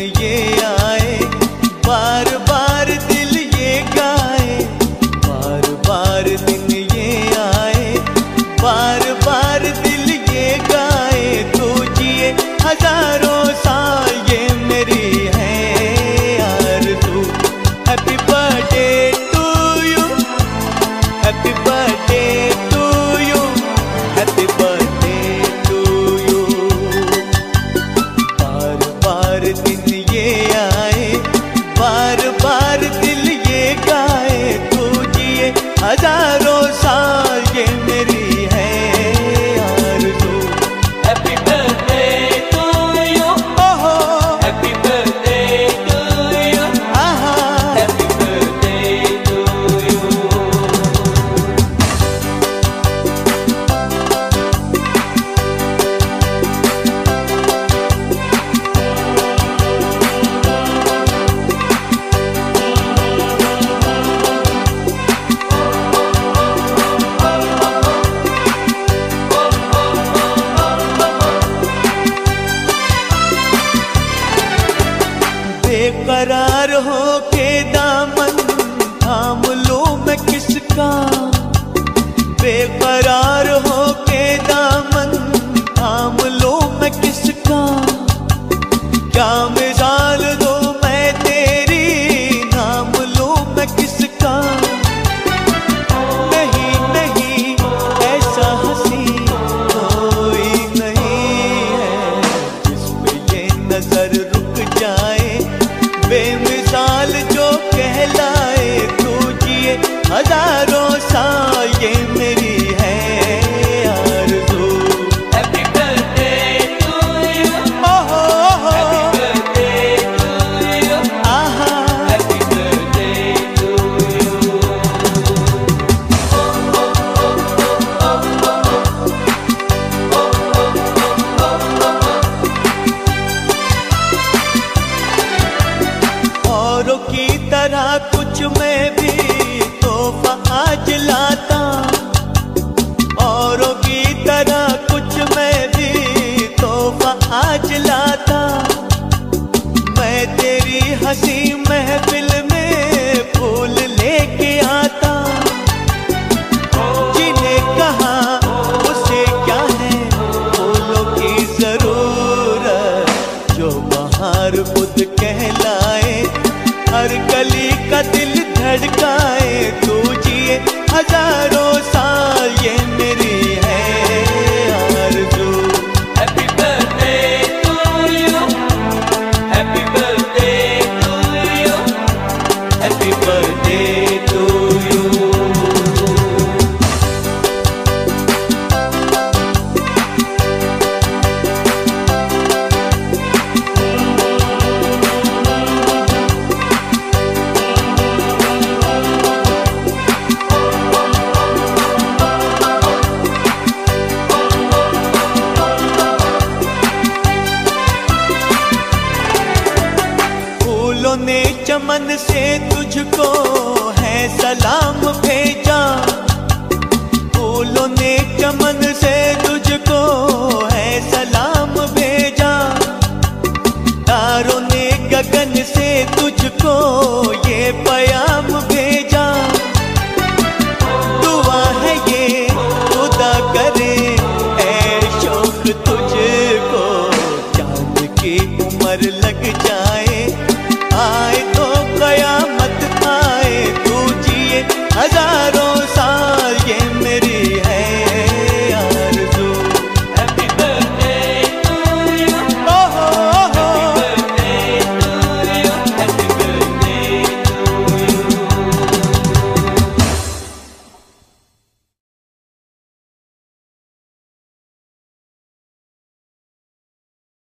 ये आए बार बार दिल ये गाए बार बार दिन ये आए बार बार दिल ये गाए, तू जिए हज़ारों साल। बेकरार हो के दामन थाम लो मैं किसका? बेकरार हो के दामन थाम लो मैं किसका? दिलाता मैं तेरी हँसी महफिल में फूल लेके आता। जिन्हें कहा, उसे क्या है? फूलों की ज़रूरत जो बाहर बुद्ध कहलाए। हर गली का दिल धड़काए, तू जिए हज़ारों तुझको है सलाम भेजा। फूलों ने चमन से